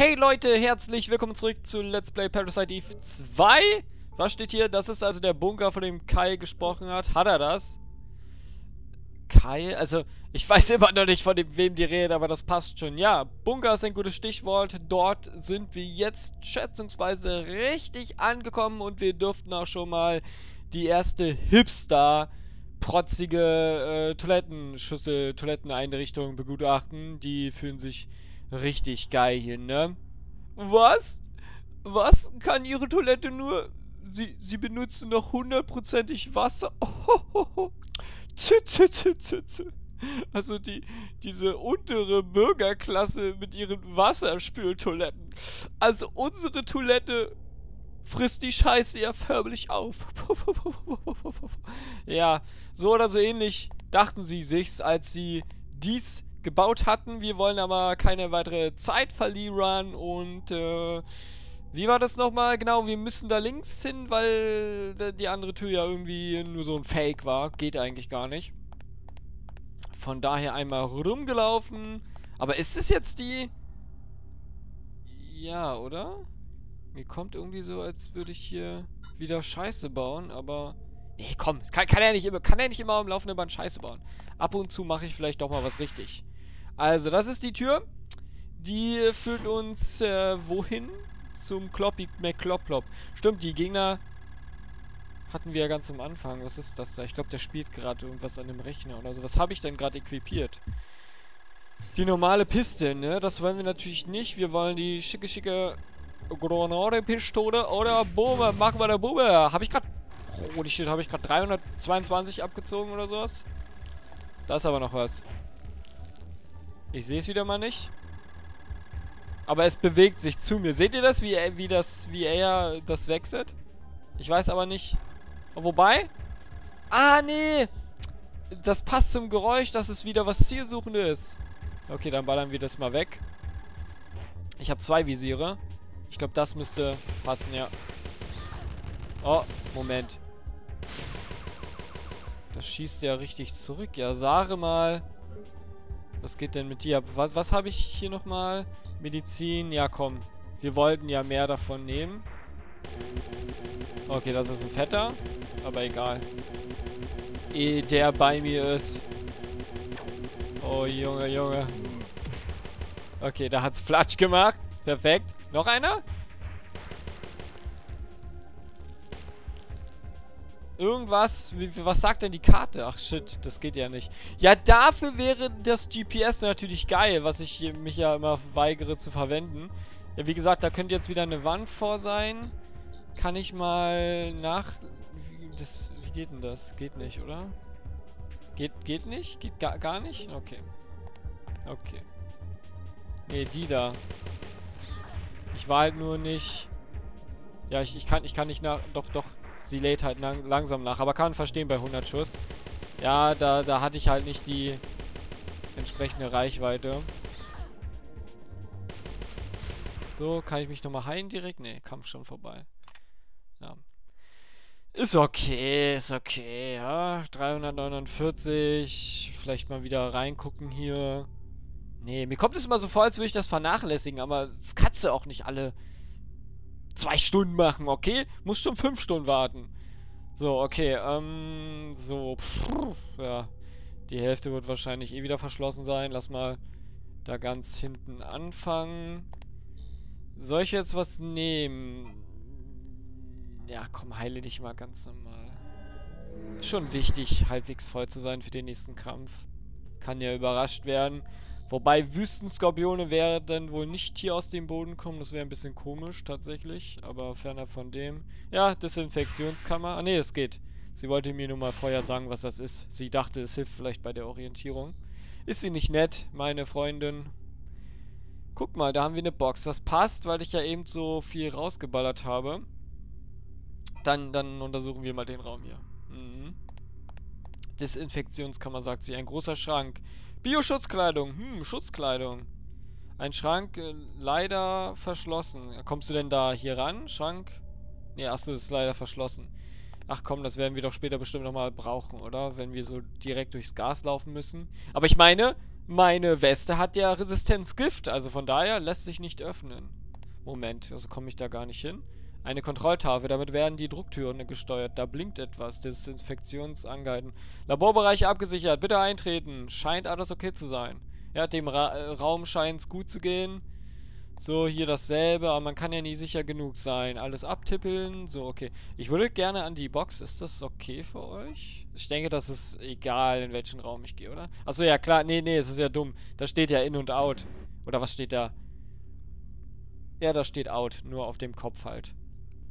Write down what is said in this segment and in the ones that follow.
Hey Leute, herzlich willkommen zurück zu Let's Play Parasite Eve 2. Was steht hier? Das ist also der Bunker, von dem Kai gesprochen hat. Hat er das? Kai? Also, ich weiß immer noch nicht, von dem, wem die Rede, aber das passt schon. Ja, Bunker ist ein gutes Stichwort. Dort sind wir jetzt schätzungsweise richtig angekommen und wir dürften auch schon mal die erste Hipster protzige äh, Toilettenschüssel, Toiletteneinrichtung begutachten. Die fühlen sich richtig geil hier, ne? Was? Was kann Ihre Toilette nur... Sie, Sie benutzen noch hundertprozentig Wasser? Oh, Also die, diese untere Bürgerklasse mit ihren Wasserspültoiletten. Also unsere Toilette frisst die Scheiße ja förmlich auf. ja, so oder so ähnlich dachten sie sich's, als sie dies gebaut hatten. Wir wollen aber keine weitere Zeit verlieren und äh, wie war das nochmal? Genau, wir müssen da links hin, weil die andere Tür ja irgendwie nur so ein Fake war. Geht eigentlich gar nicht. Von daher einmal rumgelaufen. Aber ist es jetzt die... Ja, oder? Mir kommt irgendwie so, als würde ich hier wieder Scheiße bauen, aber... Nee, komm, kann, kann, er nicht immer, kann er nicht immer am laufenden Band Scheiße bauen. Ab und zu mache ich vielleicht doch mal was richtig. Also, das ist die Tür. Die führt uns, äh, wohin? Zum Kloppy McClop-Plop. Stimmt, die Gegner hatten wir ja ganz am Anfang. Was ist das da? Ich glaube, der spielt gerade irgendwas an dem Rechner oder so. Was habe ich denn gerade equipiert? Die normale Piste, ne? Das wollen wir natürlich nicht. Wir wollen die schicke, schicke Granate-Pistole oder Bombe. Machen wir eine Bombe. Habe ich gerade... Oh, die Shit, habe ich gerade 322 abgezogen oder sowas? Da ist aber noch was. Ich sehe es wieder mal nicht. Aber es bewegt sich zu mir. Seht ihr das, wie, wie das, wie er das wechselt? Ich weiß aber nicht. Wobei? Ah, nee. Das passt zum Geräusch, dass es wieder was Zielsuchendes. Okay, dann ballern wir das mal weg. Ich habe zwei Visiere. Ich glaube, das müsste passen, ja. Oh, Moment. Das schießt ja richtig zurück. Ja, sage mal... Was geht denn mit dir? Was, was habe ich hier nochmal? Medizin. Ja, komm. Wir wollten ja mehr davon nehmen. Okay, das ist ein fetter. Aber egal. Ehe der bei mir ist. Oh, Junge, Junge. Okay, da hat's Flatsch gemacht. Perfekt. Noch einer? Irgendwas, was sagt denn die Karte? Ach shit, das geht ja nicht. Ja, dafür wäre das GPS natürlich geil, was ich mich ja immer weigere zu verwenden. Ja, wie gesagt, da könnte jetzt wieder eine Wand vor sein. Kann ich mal nach... Wie, das, wie geht denn das? Geht nicht, oder? Geht, geht nicht? Geht gar, gar nicht? Okay. Okay. Nee, die da. Ich war halt nur nicht... Ja, ich, ich, kann, ich kann nicht nach... Doch, doch. Sie lädt halt lang langsam nach. Aber kann man verstehen bei 100 Schuss. Ja, da, da hatte ich halt nicht die entsprechende Reichweite. So, kann ich mich nochmal heilen direkt? Ne, Kampf schon vorbei. Ja. Ist okay, ist okay, ja. 349. Vielleicht mal wieder reingucken hier. Nee, mir kommt es immer so vor, als würde ich das vernachlässigen, aber das kannst du auch nicht alle zwei Stunden machen, okay? Muss schon fünf Stunden warten. So, okay, ähm, so, pff, ja. Die Hälfte wird wahrscheinlich eh wieder verschlossen sein. Lass mal da ganz hinten anfangen. Soll ich jetzt was nehmen? Ja, komm, heile dich mal ganz normal. Schon wichtig, halbwegs voll zu sein für den nächsten Kampf. Kann ja überrascht werden. Wobei Wüstenskorpione werden wohl nicht hier aus dem Boden kommen. Das wäre ein bisschen komisch tatsächlich. Aber ferner von dem. Ja, Desinfektionskammer. Ah ne, es geht. Sie wollte mir nur mal vorher sagen, was das ist. Sie dachte, es hilft vielleicht bei der Orientierung. Ist sie nicht nett, meine Freundin? Guck mal, da haben wir eine Box. Das passt, weil ich ja eben so viel rausgeballert habe. Dann, dann untersuchen wir mal den Raum hier. Mhm. Desinfektionskammer, sagt sie. Ein großer Schrank. Bio-Schutzkleidung. Hm, Schutzkleidung. Ein Schrank äh, leider verschlossen. Kommst du denn da hier ran? Schrank? Ne, achso, ist leider verschlossen. Ach komm, das werden wir doch später bestimmt nochmal brauchen, oder? Wenn wir so direkt durchs Gas laufen müssen. Aber ich meine, meine Weste hat ja Resistenz Gift, also von daher lässt sich nicht öffnen. Moment, also komme ich da gar nicht hin. Eine Kontrolltafel, damit werden die Drucktüren gesteuert. Da blinkt etwas. Desinfektionsangehalten. Laborbereiche abgesichert. Bitte eintreten. Scheint alles okay zu sein. Ja, dem Ra äh, Raum scheint es gut zu gehen. So, hier dasselbe, aber man kann ja nie sicher genug sein. Alles abtippeln. So, okay. Ich würde gerne an die Box. Ist das okay für euch? Ich denke, das ist egal, in welchen Raum ich gehe, oder? Achso, ja klar. Nee, nee, es ist ja dumm. Da steht ja in und out. Oder was steht da? Ja, da steht out. Nur auf dem Kopf halt.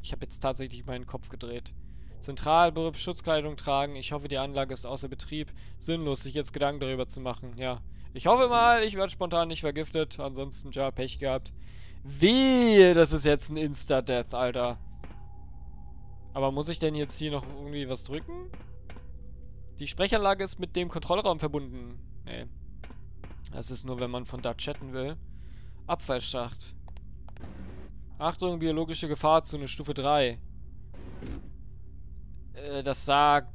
Ich habe jetzt tatsächlich meinen Kopf gedreht. Zentralberuf Schutzkleidung tragen. Ich hoffe, die Anlage ist außer Betrieb. Sinnlos, sich jetzt Gedanken darüber zu machen. Ja. Ich hoffe mal, ich werde spontan nicht vergiftet. Ansonsten, ja, Pech gehabt. Wie? Das ist jetzt ein Insta-Death, Alter. Aber muss ich denn jetzt hier noch irgendwie was drücken? Die Sprechanlage ist mit dem Kontrollraum verbunden. Nee. Das ist nur, wenn man von da chatten will. Abfallschacht. Achtung, biologische Gefahrzone, Stufe 3. Äh, das sagt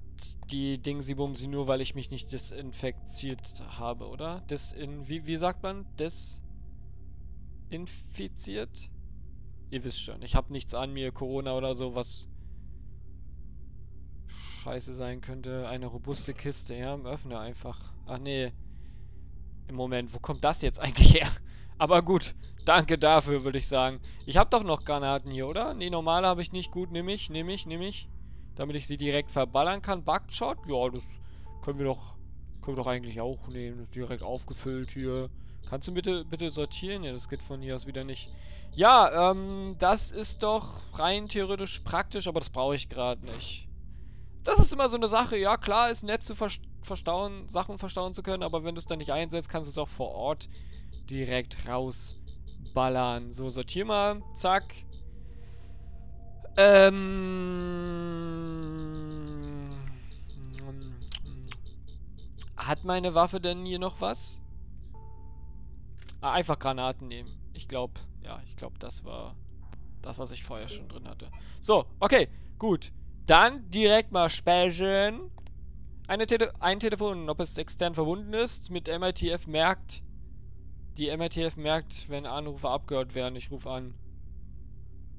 die Dingsy-Bumsy nur, weil ich mich nicht desinfiziert habe, oder? Desin... Wie, wie sagt man? Desinfiziert? Ihr wisst schon, ich habe nichts an mir, Corona oder so, was scheiße sein könnte. Eine robuste Kiste, ja? Öffne einfach. Ach nee. Im Moment, wo kommt das jetzt eigentlich her? Aber gut, danke dafür, würde ich sagen. Ich habe doch noch Granaten hier, oder? Nee, normale habe ich nicht. Gut, nehme ich, nehme ich, nehme ich. Damit ich sie direkt verballern kann. Buckshot? Ja, das können wir doch, können wir doch eigentlich auch nehmen. Das ist direkt aufgefüllt hier. Kannst du bitte, bitte sortieren? Ja, das geht von hier aus wieder nicht. Ja, ähm, das ist doch rein theoretisch praktisch, aber das brauche ich gerade nicht. Das ist immer so eine Sache. Ja, klar, ist nett zu verstauen, Sachen verstauen zu können, aber wenn du es dann nicht einsetzt, kannst du es auch vor Ort direkt rausballern. So, sortier mal. Zack. Ähm. Hat meine Waffe denn hier noch was? Ah, einfach Granaten nehmen. Ich glaube, ja, ich glaube, das war das, was ich vorher schon drin hatte. So, okay, gut. Dann direkt mal sprechen. Tele ein Telefon, ob es extern verbunden ist, mit MITF merkt, die MRTF merkt, wenn Anrufe abgehört werden. Ich rufe an.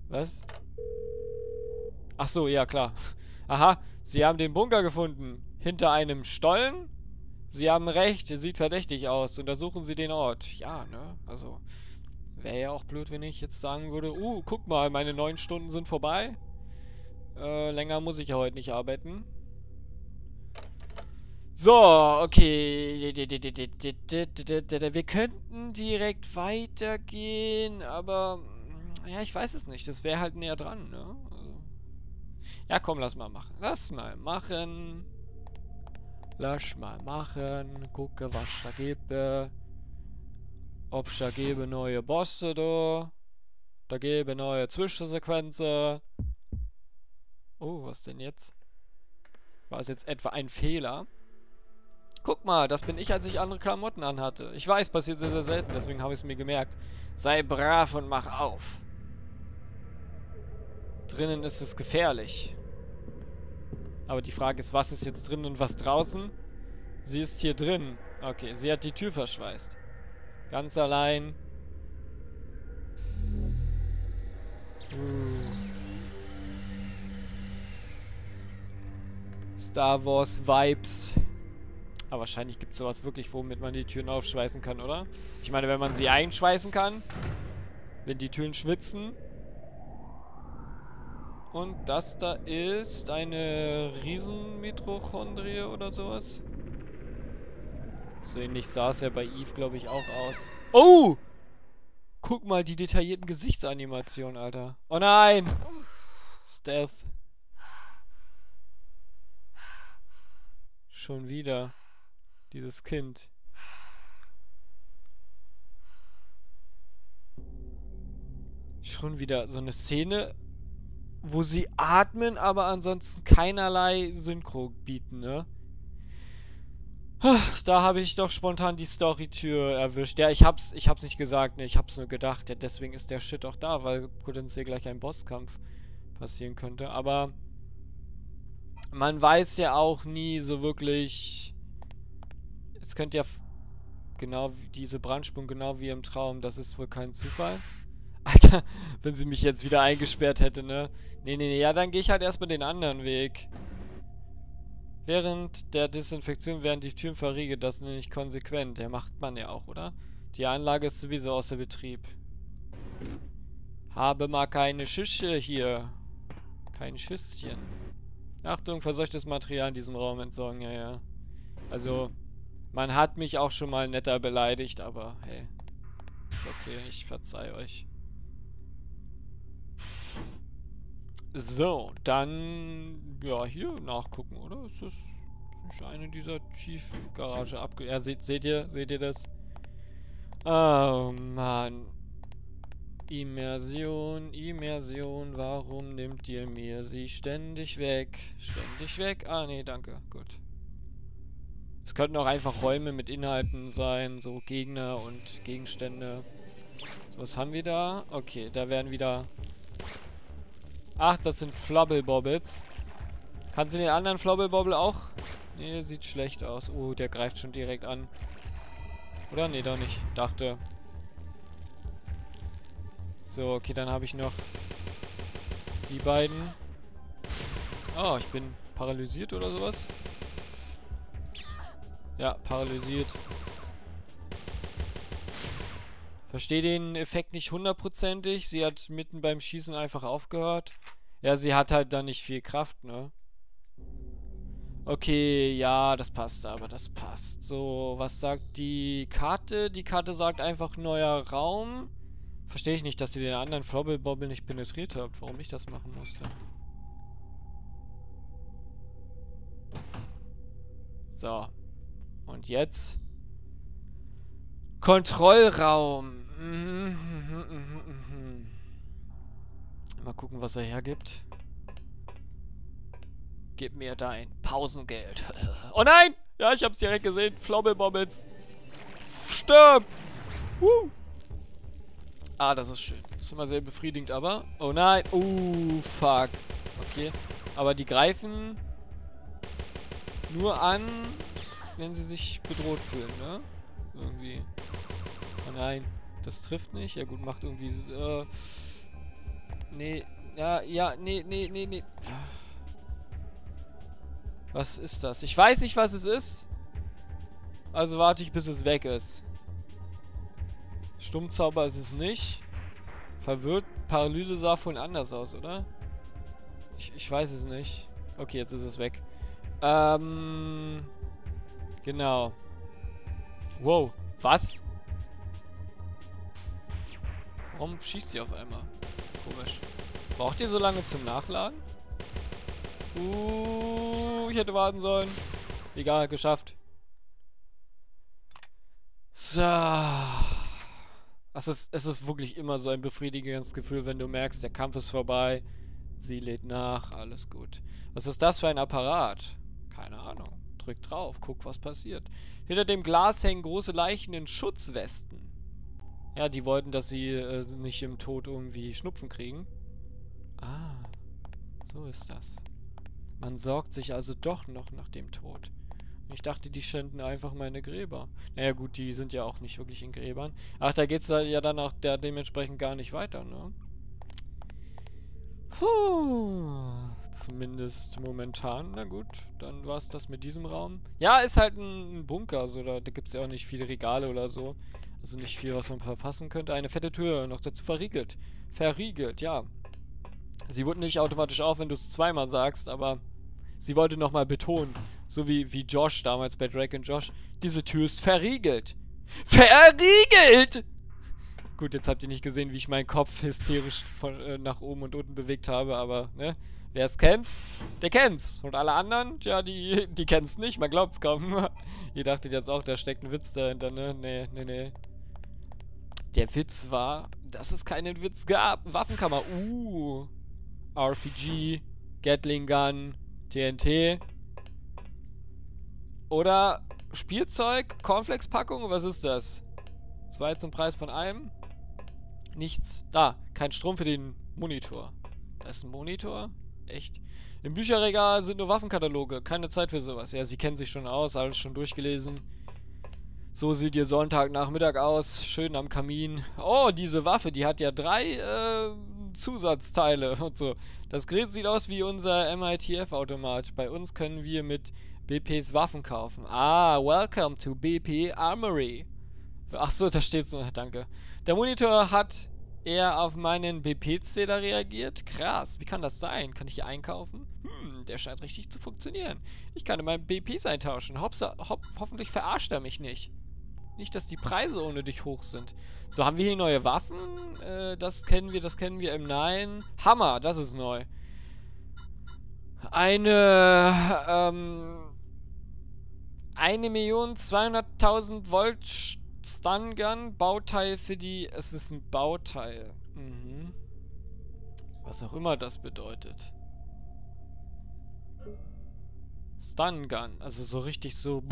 Was? Ach so, ja klar. Aha, Sie haben den Bunker gefunden. Hinter einem Stollen? Sie haben recht, er sieht verdächtig aus. Untersuchen Sie den Ort. Ja, ne? Also, wäre ja auch blöd, wenn ich jetzt sagen würde, uh, guck mal, meine neun Stunden sind vorbei. Äh, länger muss ich ja heute nicht arbeiten. So, okay. Wir könnten direkt weitergehen, aber... Ja, ich weiß es nicht. Das wäre halt näher dran, ne? Ja, komm, lass mal machen. Lass mal machen. Lass mal machen. Gucke, was da gibt. Ob da gebe neue Bosse da. Da gebe neue Zwischensequenzen. Oh, was denn jetzt? War es jetzt etwa ein Fehler? Guck mal, das bin ich, als ich andere Klamotten anhatte. Ich weiß, passiert sehr, sehr selten, deswegen habe ich es mir gemerkt. Sei brav und mach auf. Drinnen ist es gefährlich. Aber die Frage ist, was ist jetzt drin und was draußen? Sie ist hier drin. Okay, sie hat die Tür verschweißt. Ganz allein. Star Wars Vibes. Aber wahrscheinlich gibt es sowas wirklich, womit man die Türen aufschweißen kann, oder? Ich meine, wenn man sie einschweißen kann, wenn die Türen schwitzen. Und das da ist eine Riesenmitochondrie oder sowas. So ähnlich sah es ja bei Eve, glaube ich, auch aus. Oh! Guck mal, die detaillierten Gesichtsanimationen, Alter. Oh nein! Stealth. Schon wieder. Dieses Kind. Schon wieder so eine Szene, wo sie atmen, aber ansonsten keinerlei Synchro bieten, ne? Da habe ich doch spontan die Story-Tür erwischt. Ja, ich hab's, ich hab's nicht gesagt, ne? Ich hab's nur gedacht. Ja, deswegen ist der Shit auch da, weil potenziell gleich ein Bosskampf passieren könnte. Aber man weiß ja auch nie so wirklich es könnte ja Genau wie diese Brandsprung, genau wie im Traum. Das ist wohl kein Zufall. Alter, wenn sie mich jetzt wieder eingesperrt hätte, ne? Nee, nee, nee. Ja, dann gehe ich halt erstmal den anderen Weg. Während der Desinfektion werden die Türen verriegelt. Das nenne ich konsequent. Der macht man ja auch, oder? Die Anlage ist sowieso außer Betrieb. Habe mal keine Schüsse hier. Kein Schüsschen. Achtung, verseuchtes Material in diesem Raum entsorgen. Ja, ja. Also, man hat mich auch schon mal netter beleidigt, aber hey. Ist okay, ich verzeih euch. So, dann ja, hier nachgucken, oder? Ist das eine dieser Tiefgarage abge... Ja, seht, seht ihr? Seht ihr das? Oh, Mann. Immersion, Immersion, warum nimmt ihr mir sie ständig weg? Ständig weg? Ah, nee, danke. Gut. Es könnten auch einfach Räume mit Inhalten sein, so Gegner und Gegenstände. So, was haben wir da? Okay, da werden wieder... Ach, das sind Flubble-Bobbles. Kannst du den anderen Flubble-Bobble auch? Nee, sieht schlecht aus. Oh, der greift schon direkt an. Oder? Nee, doch nicht. Dachte. So, okay, dann habe ich noch die beiden. Oh, ich bin paralysiert oder sowas. Ja, paralysiert. Verstehe den Effekt nicht hundertprozentig. Sie hat mitten beim Schießen einfach aufgehört. Ja, sie hat halt dann nicht viel Kraft, ne? Okay, ja, das passt aber, das passt. So, was sagt die Karte? Die Karte sagt einfach neuer Raum. Verstehe ich nicht, dass sie den anderen Flobble-Bobble nicht penetriert hat, warum ich das machen musste. So. Und jetzt? Kontrollraum. Mhm, mhm, mhm, Mal gucken, was er hergibt. Gib mir dein Pausengeld. Oh nein! Ja, ich hab's direkt gesehen. Flobble-Bobbits. Stirb! Woo! Ah, das ist schön. Ist immer sehr befriedigend, aber... Oh nein. Uh, fuck. Okay. Aber die greifen nur an, wenn sie sich bedroht fühlen, ne? Irgendwie. Oh nein. Das trifft nicht. Ja gut, macht irgendwie... Äh, nee. Ja, ja, nee, nee, nee, nee. Was ist das? Ich weiß nicht, was es ist. Also warte ich, bis es weg ist. Stummzauber ist es nicht. Verwirrt. Paralyse sah vorhin anders aus, oder? Ich, ich weiß es nicht. Okay, jetzt ist es weg. Ähm. Genau. Wow. Was? Warum schießt sie auf einmal? Komisch. Braucht ihr so lange zum Nachladen? Uh, ich hätte warten sollen. Egal, geschafft. So. Es ist, es ist wirklich immer so ein befriedigendes Gefühl, wenn du merkst, der Kampf ist vorbei. Sie lädt nach, alles gut. Was ist das für ein Apparat? Keine Ahnung. Drück drauf, guck, was passiert. Hinter dem Glas hängen große Leichen in Schutzwesten. Ja, die wollten, dass sie äh, nicht im Tod irgendwie Schnupfen kriegen. Ah, so ist das. Man sorgt sich also doch noch nach dem Tod. Ich dachte, die schänden einfach meine Gräber. Naja gut, die sind ja auch nicht wirklich in Gräbern. Ach, da geht's ja dann auch dementsprechend gar nicht weiter, ne? Puh. Zumindest momentan. Na gut, dann war es das mit diesem Raum. Ja, ist halt ein, Bunker. Also da, da gibt es ja auch nicht viele Regale oder so. Also nicht viel, was man verpassen könnte. Eine fette Tür, noch dazu verriegelt. Verriegelt, ja. Sie wurde nicht automatisch auf, wenn du es zweimal sagst, aber Sie wollte nochmal betonen, so wie, wie Josh damals bei Drake und Josh, diese Tür ist verriegelt. Verriegelt! Gut, jetzt habt ihr nicht gesehen, wie ich meinen Kopf hysterisch von, äh, nach oben und unten bewegt habe, aber, ne? Wer es kennt, der kennt's. Und alle anderen, tja, die, die kennen's nicht, man glaubt's kaum. ihr dachtet jetzt auch, da steckt ein Witz dahinter, ne? Nee, nee, nee. Der Witz war, dass es keinen Witz gab. Waffenkammer, uh. RPG, Gatling Gun, TNT. Oder Spielzeug, Cornflakes-Packung, was ist das? Zwei zum Preis von einem. Nichts. Da, kein Strom für den Monitor. Da ist ein Monitor. Echt. Im Bücherregal sind nur Waffenkataloge. Keine Zeit für sowas. Ja, sie kennen sich schon aus, alles schon durchgelesen. So sieht ihr Sonntagnachmittag aus. Schön am Kamin. Oh, diese Waffe, die hat ja drei äh, Zusatzteile und so. Das Gerät sieht aus wie unser MITF-Automat. Bei uns können wir mit BPs Waffen kaufen. Ah, welcome to BP Armory. Achso, da steht's noch. Danke. Der Monitor hat eher auf meinen BP-Zähler reagiert. Krass, wie kann das sein? Kann ich hier einkaufen? Hm, der scheint richtig zu funktionieren. Ich kann in meinen BPs eintauschen. Hopsa, hopp, hoffentlich verarscht er mich nicht. Nicht, dass die Preise ohne dich hoch sind. So, haben wir hier neue Waffen? Äh, das kennen wir, das kennen wir im Nein. Hammer, das ist neu. Eine, ähm... 1.200.000 Volt Stun Gun, Bauteil für die... Es ist ein Bauteil. Mhm. Was auch immer das bedeutet. Stun Gun. Also so richtig so...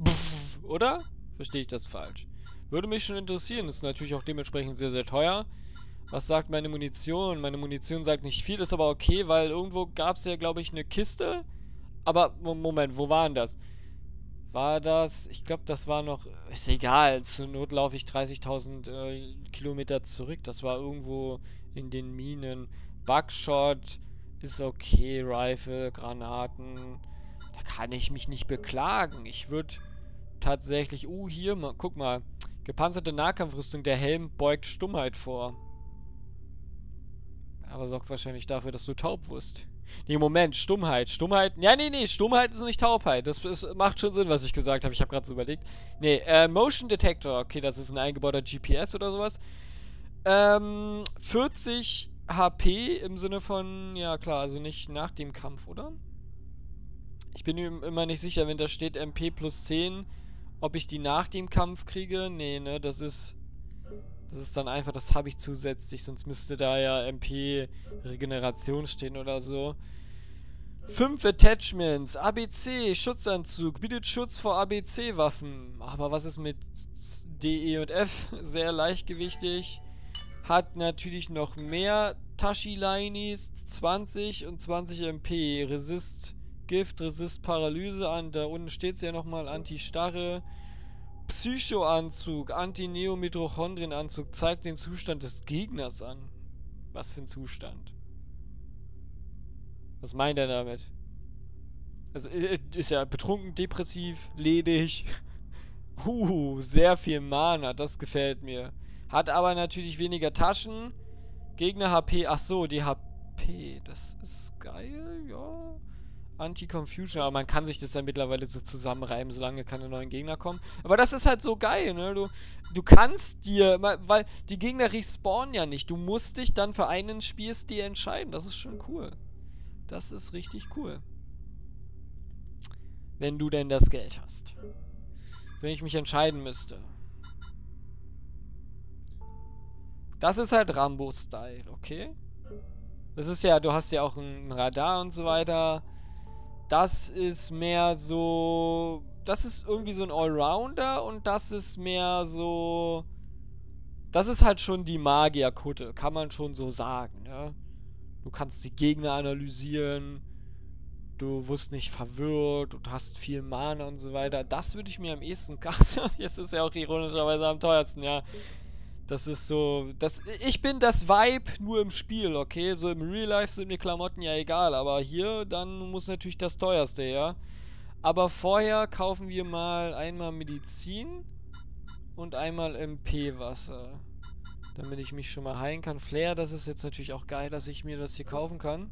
Oder? Verstehe ich das falsch? Würde mich schon interessieren. Ist natürlich auch dementsprechend sehr, sehr teuer. Was sagt meine Munition? Meine Munition sagt nicht viel, ist aber okay, weil irgendwo gab es ja, glaube ich, eine Kiste. Aber, Moment, wo war denn das? War das, ich glaube, das war noch, ist egal, zur Not laufe ich 30.000 äh, Kilometer zurück. Das war irgendwo in den Minen. Buckshot ist okay, Rifle, Granaten. Da kann ich mich nicht beklagen. Ich würde tatsächlich, uh, hier, mal, guck mal. Gepanzerte Nahkampfrüstung, der Helm beugt Stummheit vor. Aber sorgt wahrscheinlich dafür, dass du taub wirst. Nee, Moment, Stummheit. Stummheit. Ja, nee, nee, Stummheit ist nicht Taubheit. Das, das macht schon Sinn, was ich gesagt habe. Ich habe gerade so überlegt. Nee, äh, Motion Detector. Okay, das ist ein eingebauter GPS oder sowas. Ähm, 40 HP im Sinne von, ja klar, also nicht nach dem Kampf, oder? Ich bin immer nicht sicher, wenn da steht MP plus 10, ob ich die nach dem Kampf kriege. Nee, ne, das ist das ist dann einfach, das habe ich zusätzlich, sonst müsste da ja MP Regeneration stehen oder so. 5 Attachments, ABC, Schutzanzug, bietet Schutz vor ABC-Waffen. Aber was ist mit D, E und F? Sehr leichtgewichtig. Hat natürlich noch mehr Tashi-Linis, 20 und 20 MP. Resist Gift, Resist Paralyse an. Da unten steht es ja nochmal, Anti-Starre. Psychoanzug, Anti-Neo-Mitochondrienanzug zeigt den Zustand des Gegners an. Was für ein Zustand? Was meint er damit? Also ist ja betrunken, depressiv, ledig. Uh, sehr viel Mana, das gefällt mir. Hat aber natürlich weniger Taschen. Gegner HP, ach so, die HP, das ist geil, ja. Anti-Confusion, aber man kann sich das ja mittlerweile so zusammenreiben, solange keine neuen Gegner kommen. Aber das ist halt so geil, ne? Du, du kannst dir, weil die Gegner respawnen ja nicht. Du musst dich dann für einen Spielstil entscheiden. Das ist schon cool. Das ist richtig cool. Wenn du denn das Geld hast. Wenn ich mich entscheiden müsste. Das ist halt Rambo-Style, okay? Das ist ja, du hast ja auch ein Radar und so weiter. Das ist mehr so... Das ist irgendwie so ein Allrounder und das ist mehr so... Das ist halt schon die Magierkutte, kann man schon so sagen, ja. Du kannst die Gegner analysieren, du wirst nicht verwirrt und hast viel Mana und so weiter. Das würde ich mir am ehesten... Jetzt ist ja auch ironischerweise am teuersten, ja. Das ist so, das, ich bin das Vibe nur im Spiel, okay? So im Real Life sind mir Klamotten ja egal, aber hier dann muss natürlich das teuerste, ja? Aber vorher kaufen wir mal einmal Medizin und einmal MP-Wasser. Damit ich mich schon mal heilen kann. Flair, das ist jetzt natürlich auch geil, dass ich mir das hier kaufen kann.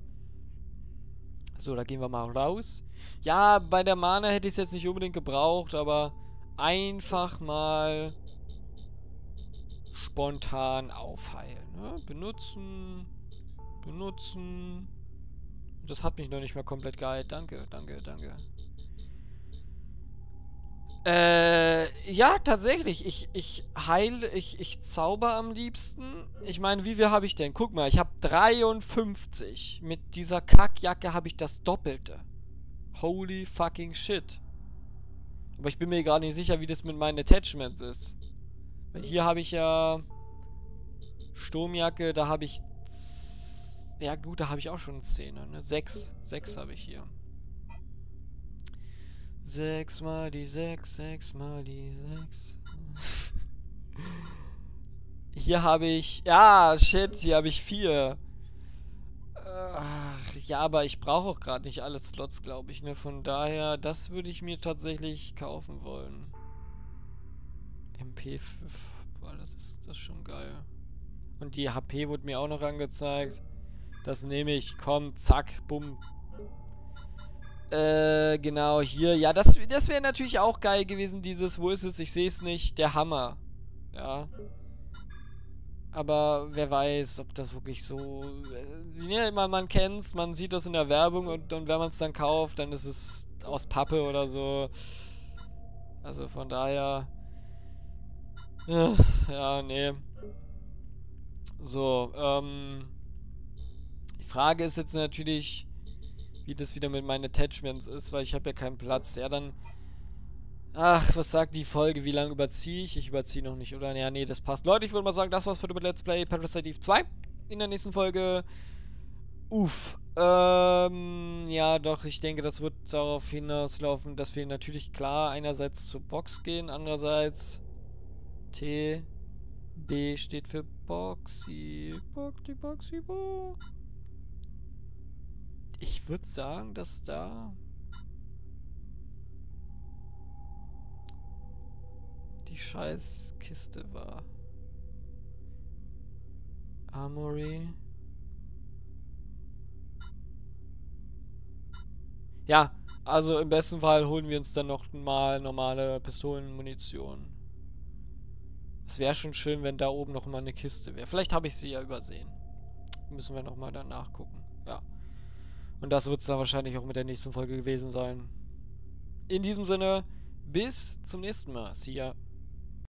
So, da gehen wir mal raus. Ja, bei der Mana hätte ich es jetzt nicht unbedingt gebraucht, aber einfach mal spontan aufheilen. Ne? Benutzen, benutzen. Das hat mich noch nicht mal komplett geheilt. Danke, danke, danke. Äh, ja, tatsächlich. Ich, ich heile, ich, ich zauber am liebsten. Ich meine, wie viel habe ich denn? Guck mal, ich habe 53. Mit dieser Kackjacke habe ich das Doppelte. Holy fucking shit. Aber ich bin mir gar nicht sicher, wie das mit meinen Attachments ist. Hier habe ich ja Sturmjacke, da habe ich... Ja gut, da habe ich auch schon 10, ne? 6. 6 habe ich hier. Sechs mal die sechs, sechs mal die sechs. hier habe ich... Ja, shit, hier habe ich vier. Ach, ja, aber ich brauche auch gerade nicht alle Slots, glaube ich, ne? Von daher, das würde ich mir tatsächlich kaufen wollen. MP5. Boah, das ist, das ist schon geil. Und die HP wurde mir auch noch angezeigt. Das nehme ich. Komm, zack, bumm. Äh, genau, hier. Ja, das, das wäre natürlich auch geil gewesen, dieses, wo ist es, ich sehe es nicht, der Hammer. Ja. Aber wer weiß, ob das wirklich so... Äh, ja, man, man kennt's, man sieht das in der Werbung und, und wenn man es dann kauft, dann ist es aus Pappe oder so. Also von daher... Ja, nee. So, ähm... Die Frage ist jetzt natürlich, wie das wieder mit meinen Attachments ist, weil ich habe ja keinen Platz. Ja, dann Ach, was sagt die Folge? Wie lange überziehe ich? Ich überziehe noch nicht, oder? Ja, nee, das passt. Leute, ich würde mal sagen, das war's für das Let's Play Parasite Eve 2. In der nächsten Folge. Uff. Ähm, ja, doch, ich denke, das wird darauf hinauslaufen, dass wir natürlich klar einerseits zur Box gehen, andererseits T, B steht für Boxy. Boxy, Boxy, Bo. Ich würde sagen, dass da die Scheißkiste war. Armory. Ja, also im besten Fall holen wir uns dann noch mal normale Pistolenmunition. Es wäre schon schön, wenn da oben noch mal eine Kiste wäre. Vielleicht habe ich sie ja übersehen. Müssen wir noch mal dann nachgucken. Ja. Und das wird es dann wahrscheinlich auch mit der nächsten Folge gewesen sein. In diesem Sinne, bis zum nächsten Mal. See ya.